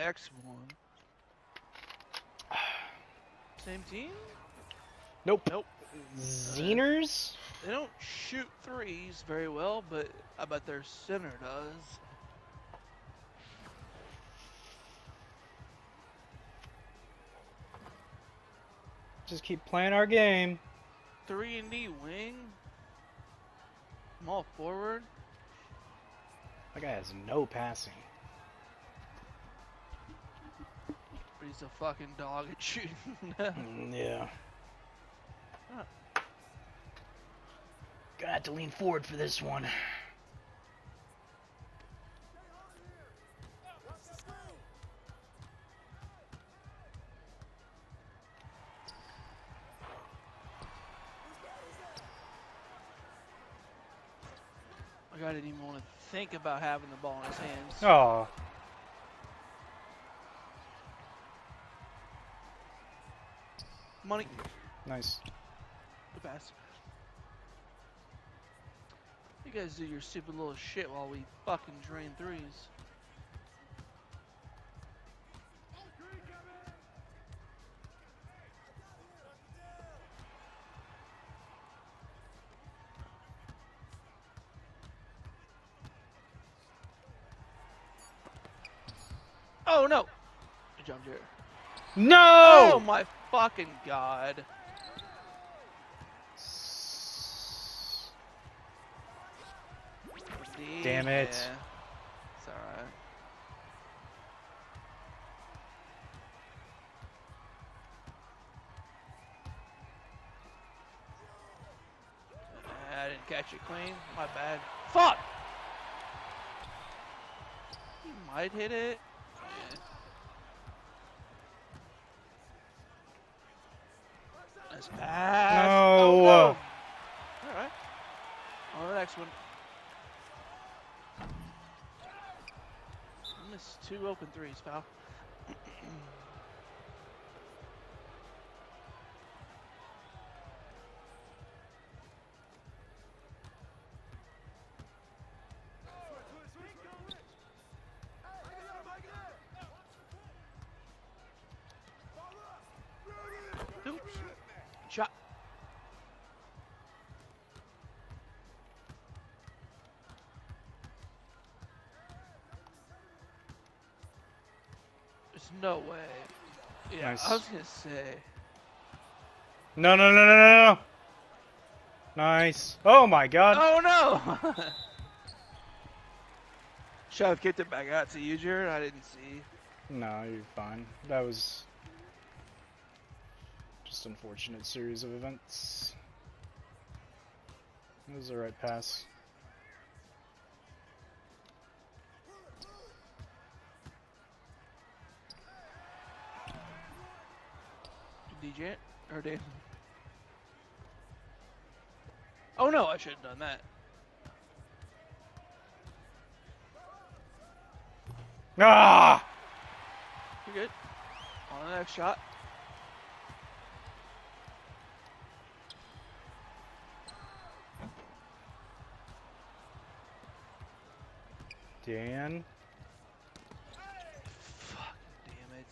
next one. Same team? Nope. Nope. Zeners? They don't shoot threes very well, but I bet their center does. Just keep playing our game. Three and D wing. Small forward. That guy has no passing. But he's a fucking dog at shooting. Mm, yeah. Huh. Gonna have to lean forward for this one. I didn't even want to think about having the ball in his hands. Oh. Money. Nice. Good pass. You guys do your stupid little shit while we fucking drain threes. Oh no! Good job, Jared. No! Oh my fucking god. Damn it. Yeah. It's alright. I didn't catch it clean. My bad. Fuck! He might hit it. Yeah. Nice pass. No. Oh, no. Uh, Alright. On the next one. I missed two open threes, pal. There's no way. Yeah, Nice. I was gonna say. No, no, no, no, no, no. Nice. Oh my god. Oh no! Should have kicked it back out to you, Jared. I didn't see. No, you're fine. That was just unfortunate series of events. It was the right pass. DJ? Or did? Oh no, I should have done that. Ah! You're good. On the next shot. Dan. Fuck, damn it.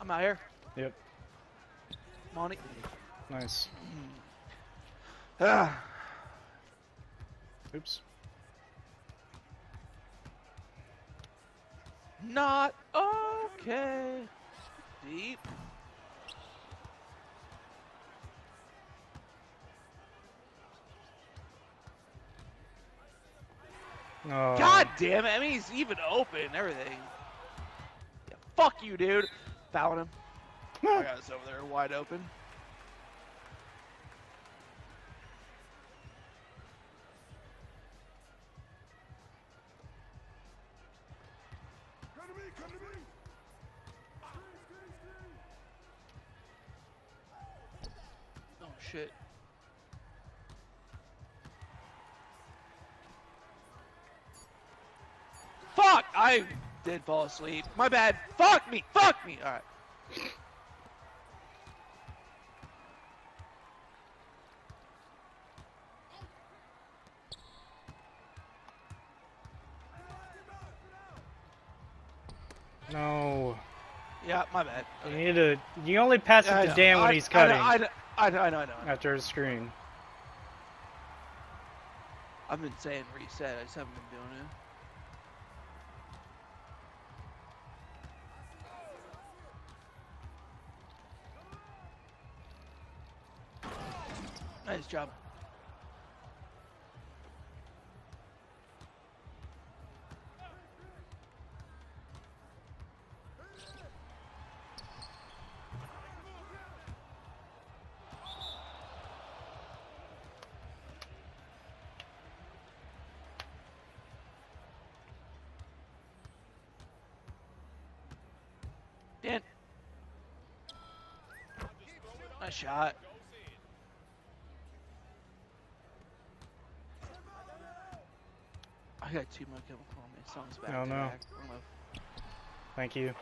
I'm out here. Yep. Monty. Nice. Ah. Oops. Not okay. Deep. Oh. God damn it. I mean, he's even open and everything. Yeah, fuck you, dude. Fouling him. My guy's over there wide open. Oh shit. Fuck! I did fall asleep. My bad. Fuck me. Fuck me. All No. Yeah, my bad. You Okay. need to. You only pass Yeah, it to. Dan when I- he's cutting. I know, I know, I know, I know, I know. After his screen. I've been saying reset. I just haven't been doing it. Nice job. Nice shot. I got two more coming for me. Songs back. Oh, no. I don't know. Thank you.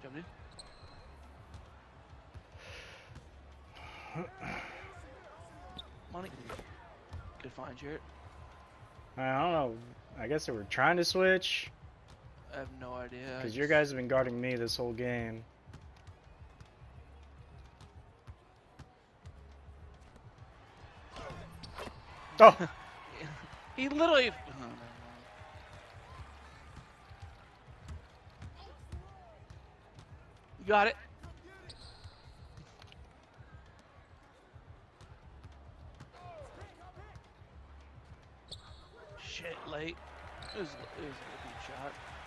Jump in. Money. Good find, Jarrett. I don't know. I guess they were trying to switch I have no idea. Because your guys have been guarding me this whole game. Oh, He literally. Oh, got it. Shit, late. It was, it was a good shot.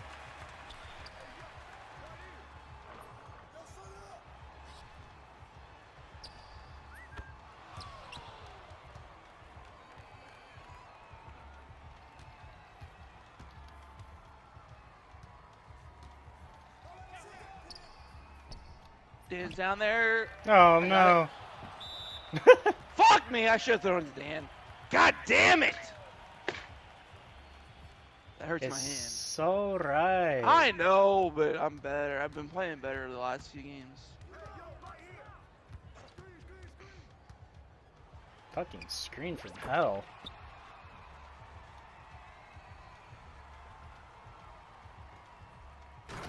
Dan's down there. oh no. Fuck me! I should have thrown to Dan. God damn it! That hurts my it's hand. so right. I know, but I'm better. I've been playing better the last few games. Fucking screen from hell.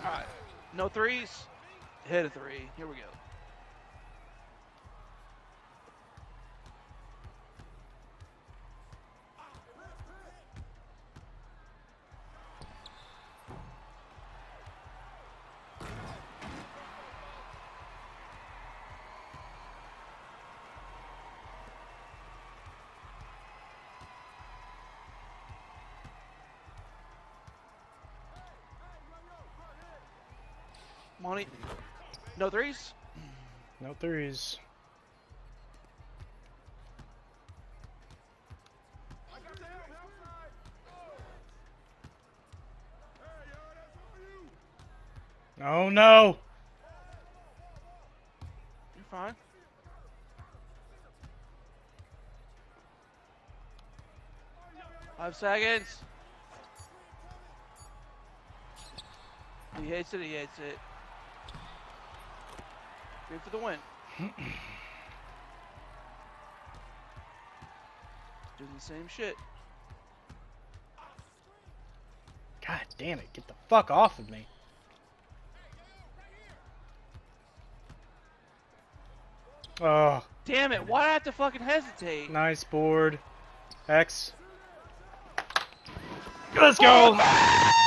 Alright. No threes. Hit a three. Here we go. Money. No threes. No threes. Oh no! You're fine. Five seconds. He hits it, he hits it. Three for the win. Doing the same shit. God damn it, get the fuck off of me. Oh, Damn it, why do I have to fucking hesitate? nice board. X. Let's go! Oh, I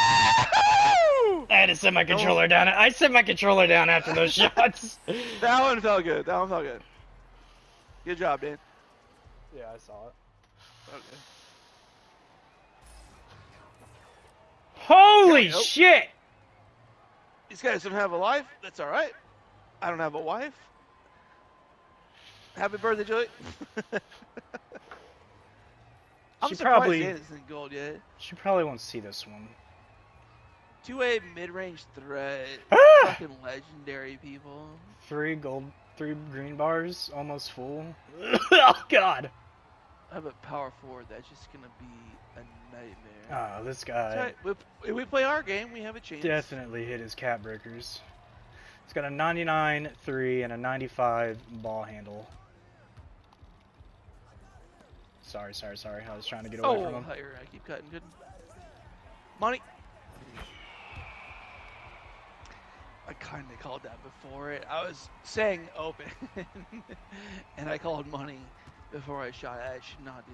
had to set my controller down. I set my controller down after those shots. That one felt good. That one felt good. Good job, Dan. Yeah, I saw it. Okay. Holy shit! These guys don't have a life. That's all right. I don't have a wife. Happy birthday, Julie. I'm She surprised probably- Dan isn't gold yet. She probably won't see this one. Two-way mid-range threat. Ah! Fucking legendary people. Three gold, three green bars, almost full. oh god! I have a power forward that's just gonna be a nightmare. Oh, this guy right. We, if we play our game, we have a chance. definitely hit his cap breakers. He's got a 99 3 and a 95 ball handle. Sorry, sorry, sorry. I was trying to get away Oh, from him. here, I keep cutting. Good. Money. I kind of called that before it. I was saying open, and I called money before I shot. I should not do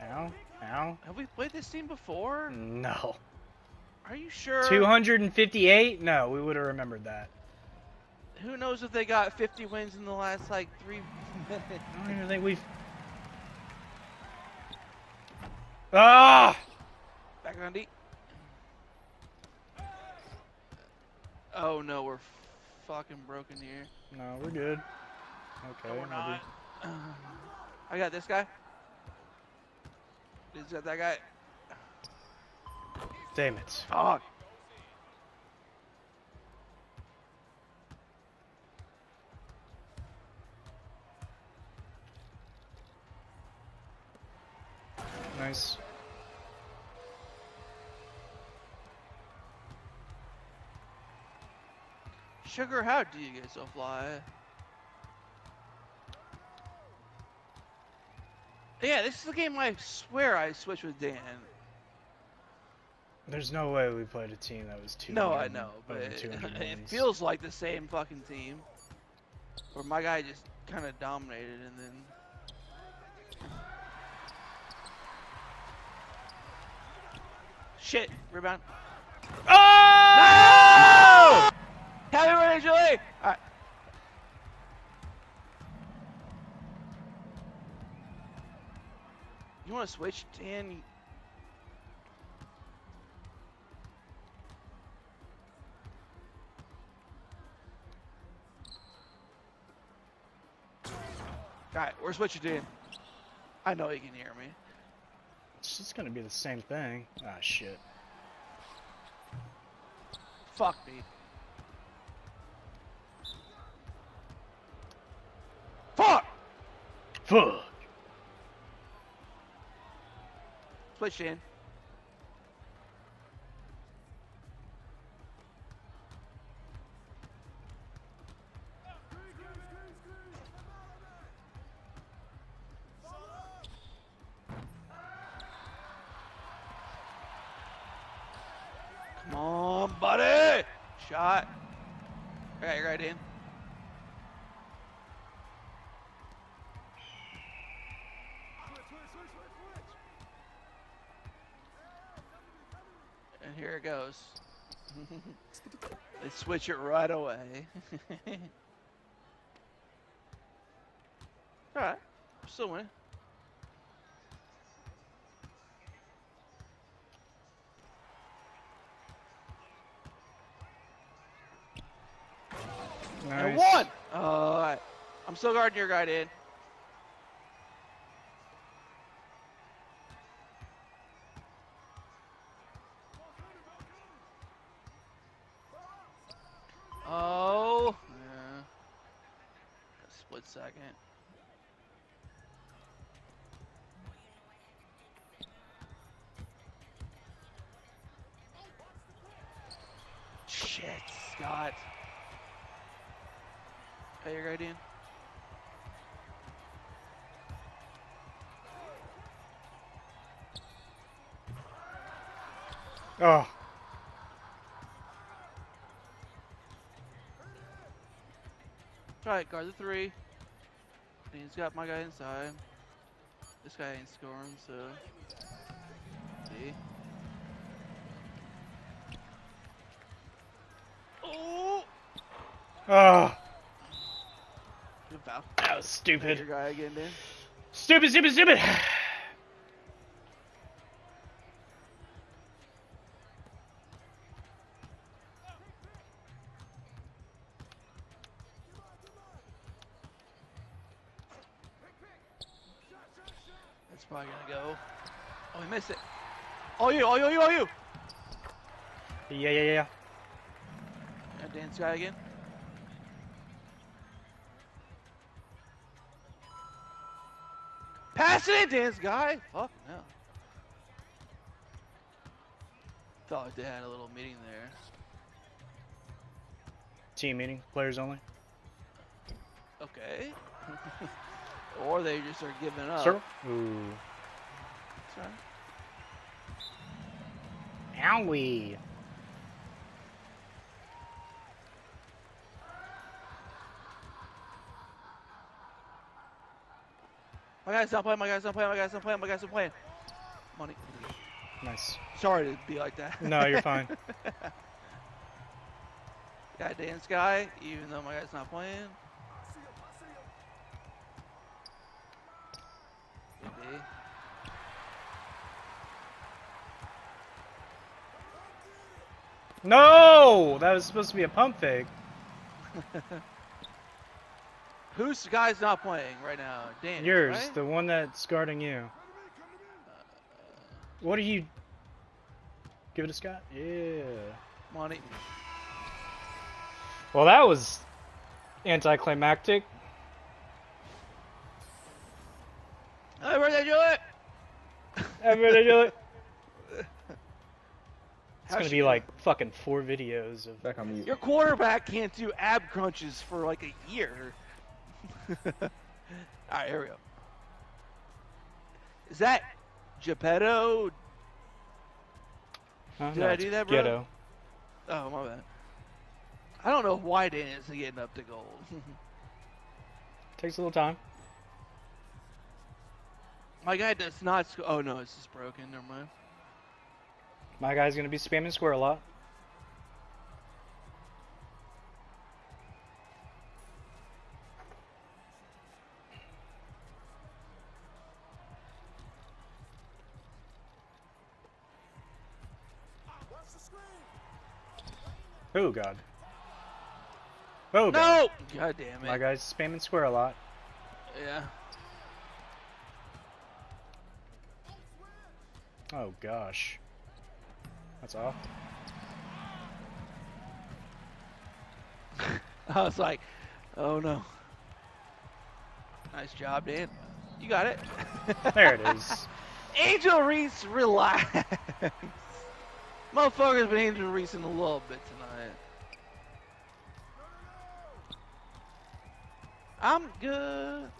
that. Ow. Ow. Have we played this team before? No. Are you sure? 258? No, we would have remembered that. Who knows if they got 50 wins in the last like three minutes? I don't even think we've. Ah! Back on D. Oh no, we're fucking broken here. No, we're good. Okay. No, we're not. I got this guy. Is that that guy? Damn it. Fuck. Nice. Sugar, how do you get so fly? Yeah, this is the game I swear I switched with Dan. There's no way we played a team that was two. No, I know, but it, it feels like the same fucking team. Where my guy just kind of dominated and then. Shit, rebound. Oh! Happy birthday, Julie! Alright. You want to switch, Dan? Alright, we're switching, Dan. I know you can hear me. It's just gonna be the same thing. Ah, shit. Fuck me. Fuck. Switch in. Come on, buddy! Shot. Got you right in. And here it goes. they switch it right away. Alright, still winning. Nice. And one! Alright. I'm still guarding your guy, dude. Split second. Shit, Scott. Pay your guy, Dan. Oh. Try it, guard the three. Dan's got my guy inside. This guy ain't scoring, so. See? Oh! Oh. Good foul. That was Pay your stupid. guy again, Dan. Stupid, stupid, stupid. You, oh, you, oh, you, oh, you! Yeah, yeah, yeah. And Dan's guy again. Pass it in, Dan's guy! Fuck no. Thought they had a little meeting there. Team meeting, players only. Okay. or they just are giving up. Circle. Ooh. Sorry. Owie. My guy's not playing, my guy's not playing, my guy's not playing, my guy's not playing. Money. Nice. Sorry to be like that. No, you're fine. Got Dan's guy, even though my guy's not playing. No! That was supposed to be a pump fake. Whose guy's not playing right now? Dan. Yours, right? the one that's guarding you. Uh, what are you? Give it a Scott? Yeah. Money. Well, that was anticlimactic. They do it? Everybody do it. It's How gonna be like fucking four videos of. Back on mute. Your quarterback can't do ab crunches for like a year. All right, here we go. Is that Geppetto? Huh? Did No, I do that, bro? Ghetto. Oh, my bad. I don't know why Dan is getting up to gold. Takes a little time. My guy does not. Sc- oh no, it's just broken. Never mind. My guy's gonna be spamming square a lot. Oh god. Oh god. No! God damn it. My guy's spamming square a lot. Yeah. Oh gosh. That's off. I was like, oh no. Nice job, Dan. You got it. There it is. Angel Reese, relax. Motherfucker's been Angel Reese in a little bit tonight. I'm good.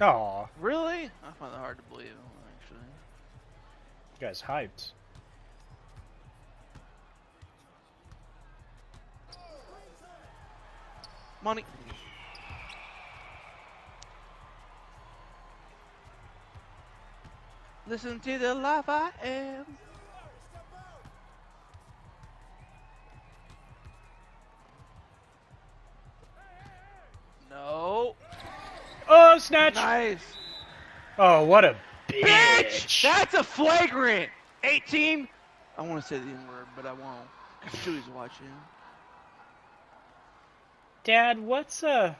Aw, Really? I find that hard to believe, actually. you guys hyped. Money. Listen to the life I am. Snatch! Nice. Oh, what a Bitch! bitch! That's a flagrant. 18. I want to say the N word, but I won't. Cause Chewie's watching. Dad, what's uh?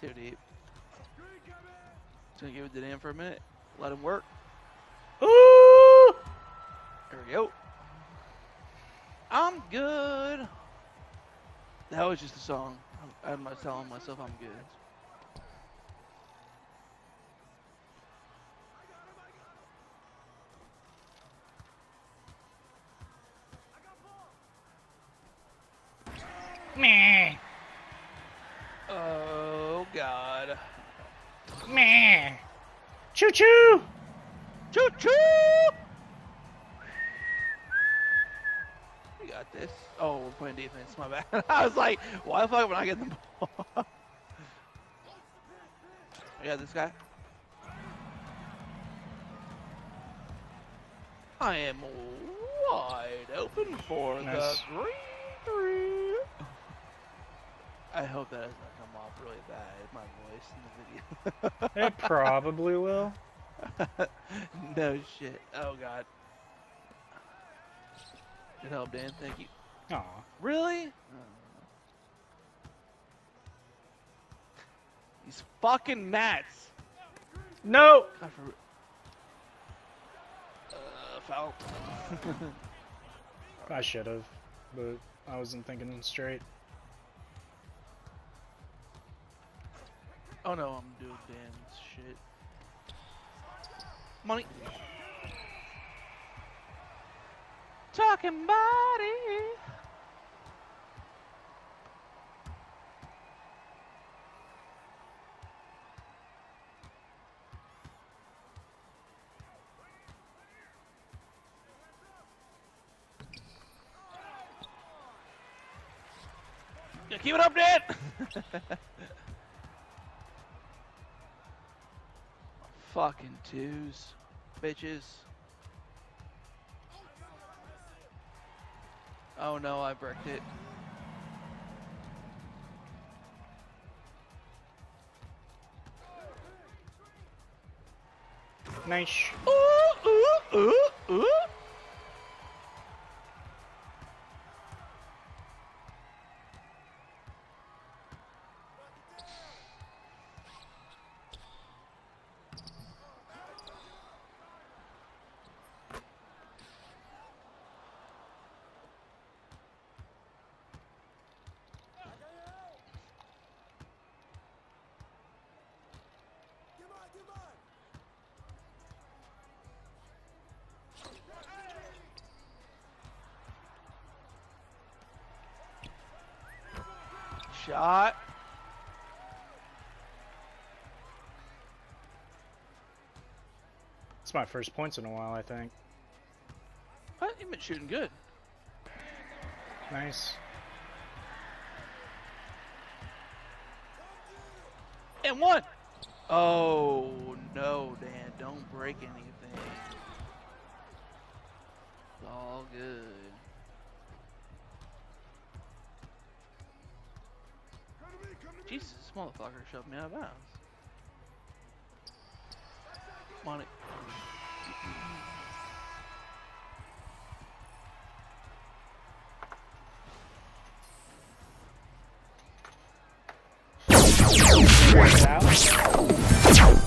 Too deep. Just gonna give it to Dan for a minute. Let him work. There we go. I'm good. That was just a song. I'm, I'm telling myself I'm good. Meh, Oh God. meh. Choo choo! Choo choo! This. Oh, we're playing defense. My bad. I was like, why the fuck would I get the ball? yeah, this guy. I am wide open for Nice. the green three. I hope that doesn't come off really bad, my voice in the video. It probably will. no shit. Oh god. Good help, Dan. Thank you. Aw. Really? These fucking mats. No! God, for... Uh, foul. I should have, but I wasn't thinking straight. oh no, I'm doing Dan's shit. Money talking body. Yeah, keep it up, Dad! Fucking twos, bitches. Oh no, I bricked it. Nice. Ooh, ooh, ooh, Shot. It's my first points in a while, I think. What? You've been shooting good. Nice. And one. Oh no, Dan! Don't break anything. It's all good. Jesus, this motherfucker shoved me out of bounds. Money. Out.